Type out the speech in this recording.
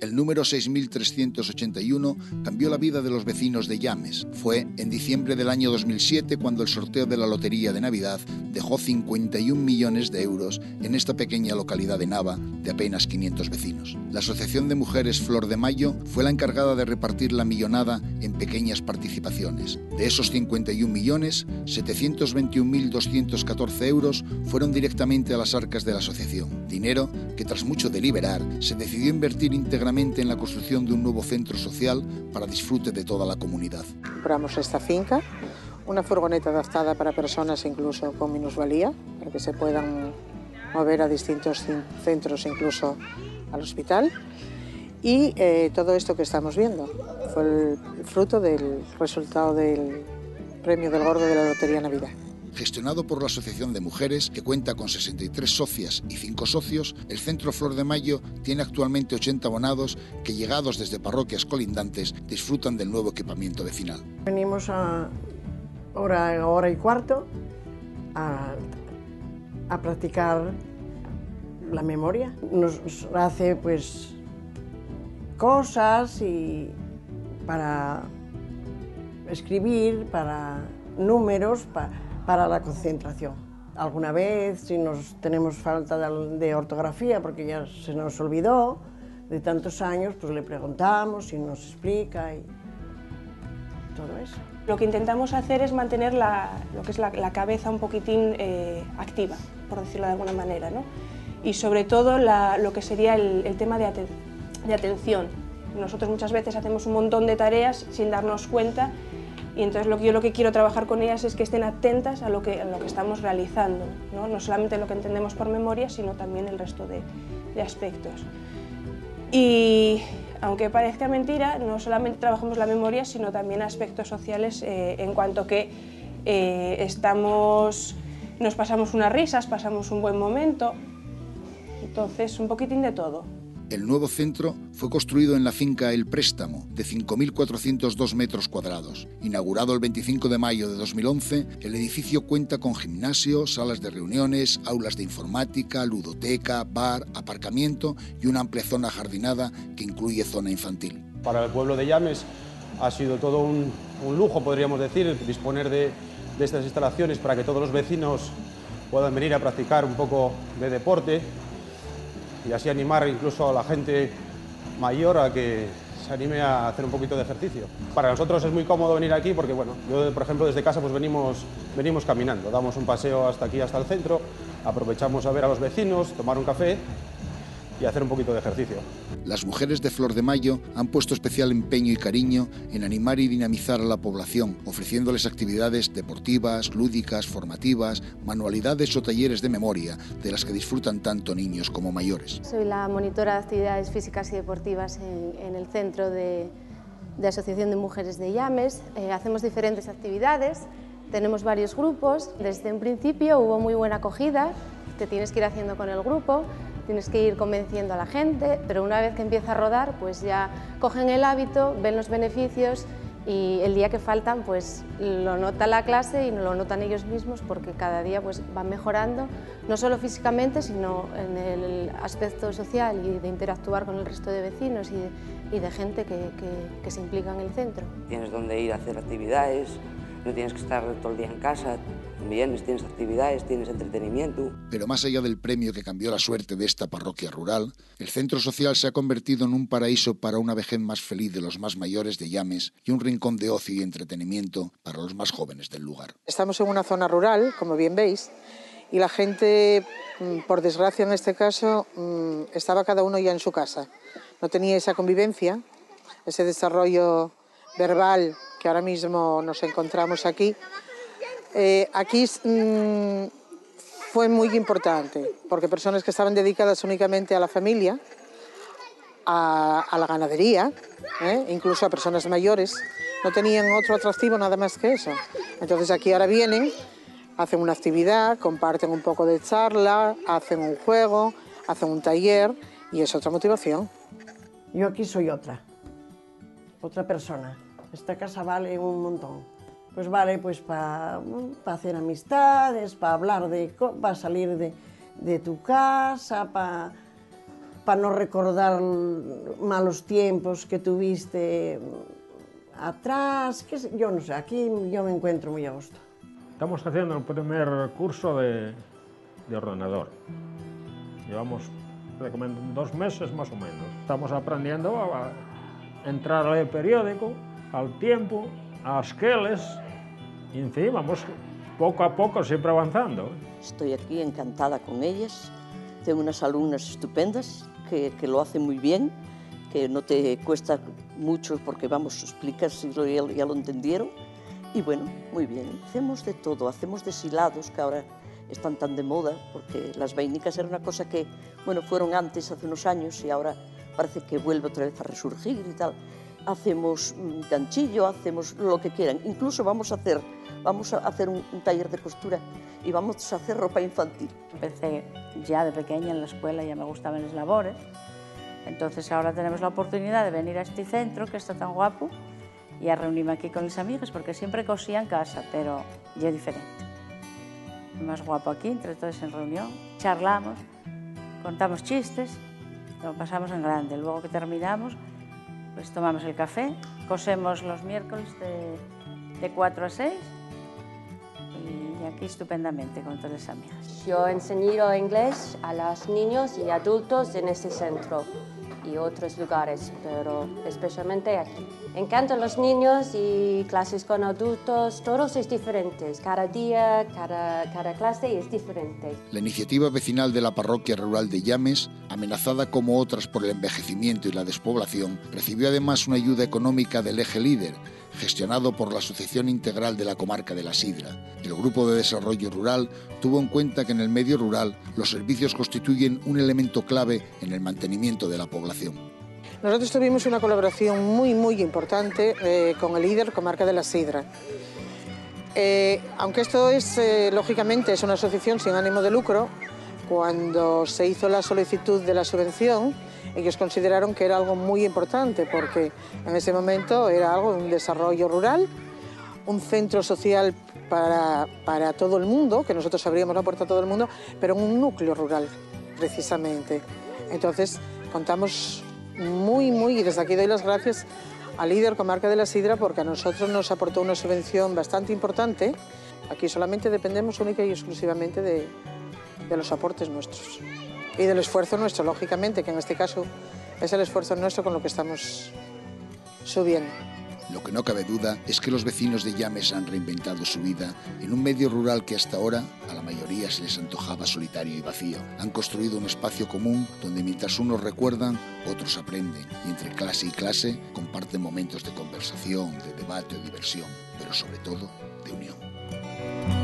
El número 6381 cambió la vida de los vecinos de Llames. Fue en diciembre del año 2007 cuando el sorteo de la Lotería de Navidad dejó 51 millones de euros en esta pequeña localidad de Nava de apenas 500 vecinos. La Asociación de Mujeres Flor de Mayo fue la encargada de repartir la millonada en pequeñas participaciones. De esos 51 millones, 721.214 euros fueron directamente a las arcas de la asociación. Dinero que tras mucho deliberar se decidió invertir íntegramente en la construcción de un nuevo centro social para disfrute de toda la comunidad. Compramos esta finca, una furgoneta adaptada para personas incluso con minusvalía, para que se puedan mover a distintos centros, incluso al hospital. Y eh, todo esto que estamos viendo fue el fruto del resultado del premio del Gordo de la Lotería Navidad. Gestionado por la Asociación de Mujeres, que cuenta con 63 socias y 5 socios, el Centro Flor de Mayo tiene actualmente 80 abonados que, llegados desde parroquias colindantes, disfrutan del nuevo equipamiento vecinal. Venimos a hora, hora y cuarto a, a practicar la memoria. Nos hace pues cosas y para escribir, para números, para, la concentración. Alguna vez, si nos tenemos falta de, ortografía, porque ya se nos olvidó de tantos años, pues le preguntamos y nos explica y todo eso. Lo que intentamos hacer es mantener lo que es la, cabeza un poquitín eh, activa, por decirlo de alguna manera, ¿no? y sobre todo lo que sería el, tema de, de atención. Nosotros muchas veces hacemos un montón de tareas sin darnos cuenta y entonces lo que yo lo que quiero trabajar con ellas es que estén atentas a lo que, lo que estamos realizando, ¿no? no solamente lo que entendemos por memoria, sino también el resto de, aspectos. Y aunque parezca mentira, no solamente trabajamos la memoria, sino también aspectos sociales eh, en cuanto que eh, estamos, nos pasamos unas risas, pasamos un buen momento, entonces un poquitín de todo. El nuevo centro fue construido en la finca El Préstamo, de 5.402 metros cuadrados. Inaugurado el 25 de mayo de 2011, el edificio cuenta con gimnasio, salas de reuniones, aulas de informática, ludoteca, bar, aparcamiento y una amplia zona jardinada que incluye zona infantil. Para el pueblo de Llames ha sido todo un, lujo, podríamos decir, disponer de, de estas instalaciones para que todos los vecinos puedan venir a practicar un poco de deporte, y así animar incluso a la gente mayor a que se anime a hacer un poquito de ejercicio. Para nosotros es muy cómodo venir aquí porque, bueno, yo por ejemplo desde casa pues venimos, venimos caminando, damos un paseo hasta aquí, hasta el centro, aprovechamos a ver a los vecinos, tomar un café y hacer un poquito de ejercicio. Las mujeres de Flor de Mayo han puesto especial empeño y cariño en animar y dinamizar a la población, ofreciéndoles actividades deportivas, lúdicas, formativas, manualidades o talleres de memoria, de las que disfrutan tanto niños como mayores. Soy la monitora de actividades físicas y deportivas en, el centro de, Asociación de Mujeres de Llames. Eh, hacemos diferentes actividades, tenemos varios grupos. Desde un principio hubo muy buena acogida, te tienes que ir haciendo con el grupo tienes que ir convenciendo a la gente, pero una vez que empieza a rodar, pues ya cogen el hábito, ven los beneficios y el día que faltan, pues lo nota la clase y lo notan ellos mismos porque cada día pues van mejorando, no solo físicamente, sino en el aspecto social y de interactuar con el resto de vecinos y de, gente que, que se implica en el centro. Tienes donde ir a hacer actividades, no tienes que estar todo el día en casa, vienes, tienes actividades, tienes entretenimiento. Pero más allá del premio que cambió la suerte de esta parroquia rural, el centro social se ha convertido en un paraíso para una vejez más feliz de los más mayores de Llames y un rincón de ocio y entretenimiento para los más jóvenes del lugar. Estamos en una zona rural, como bien veis, y la gente, mm, por desgracia en este caso, mm, estaba cada uno ya en su casa. No tenía esa convivencia, ese desarrollo verbal que ahora mismo nos encontramos aquí, eh, aquí mm, fue muy importante, porque personas que estaban dedicadas únicamente a la familia, a, la ganadería, ¿eh? incluso a personas mayores, no tenían otro atractivo nada más que eso. Entonces aquí ahora vienen, hacen una actividad, comparten un poco de charla, hacen un juego, hacen un taller y es otra motivación. Yo aquí soy otra, otra persona. Esta casa vale un montón. Pues vale pues para hacer amistades, para hablar de, para salir de, tu casa, para para no recordar malos tiempos que tuviste atrás, que yo no sé, aquí yo me encuentro muy a gusto. Estamos haciendo el primer curso de, de ordenador. Llevamos dos meses más o menos. Estamos aprendiendo a entrar al periódico, al tiempo, a esqueles, y en fin, vamos poco a poco siempre avanzando. Estoy aquí encantada con ellas. Tengo unas alumnas estupendas que, que lo hacen muy bien, que no te cuesta mucho porque vamos, explicas y ya, ya lo entendieron. Y bueno, muy bien, hacemos de todo, hacemos deshilados que ahora están tan de moda, porque las vainicas era una cosa que, bueno, fueron antes, hace unos años, y ahora parece que vuelve otra vez a resurgir y tal. Hacemos ganchillo, hacemos lo que quieran. Incluso vamos a hacer, vamos a hacer un, un taller de costura y vamos a hacer ropa infantil. Empecé ya de pequeña en la escuela, ya me gustaban las labores. Entonces ahora tenemos la oportunidad de venir a este centro que está tan guapo y a reunirme aquí con mis amigas, porque siempre cosía en casa, pero ya diferente. Más guapo aquí, entre todos en reunión, charlamos, contamos chistes, lo pasamos en grande. Luego que terminamos, pues tomamos el café, cosemos los miércoles de, de 4 a 6 y aquí estupendamente con todas las amigas. Yo he enseñado inglés a los niños y adultos en este centro y otros lugares, pero especialmente aquí. Encantan los niños y clases con adultos, todos es diferentes, cada día, cada, cada clase es diferente. La iniciativa vecinal de la parroquia rural de Llames, amenazada como otras por el envejecimiento y la despoblación, recibió además una ayuda económica del eje líder, gestionado por la Asociación Integral de la Comarca de la Sidra. El Grupo de Desarrollo Rural tuvo en cuenta que en el medio rural los servicios constituyen un elemento clave en el mantenimiento de la población. Nosotros tuvimos una colaboración muy, muy importante eh, con el líder Comarca de la Sidra. Eh, aunque esto es, eh, lógicamente, es una asociación sin ánimo de lucro, cuando se hizo la solicitud de la subvención, ellos consideraron que era algo muy importante porque en ese momento era algo un desarrollo rural, un centro social para, para todo el mundo, que nosotros abríamos la puerta a todo el mundo, pero un núcleo rural, precisamente. Entonces, contamos muy, muy, y desde aquí doy las gracias al líder comarca de la Sidra porque a nosotros nos aportó una subvención bastante importante. Aquí solamente dependemos única y exclusivamente de, de los aportes nuestros y del esfuerzo nuestro, lógicamente, que en este caso es el esfuerzo nuestro con lo que estamos subiendo. Lo que no cabe duda es que los vecinos de Llames han reinventado su vida en un medio rural que hasta ahora a la mayoría se les antojaba solitario y vacío. Han construido un espacio común donde mientras unos recuerdan, otros aprenden y entre clase y clase comparten momentos de conversación, de debate o diversión, pero sobre todo de unión.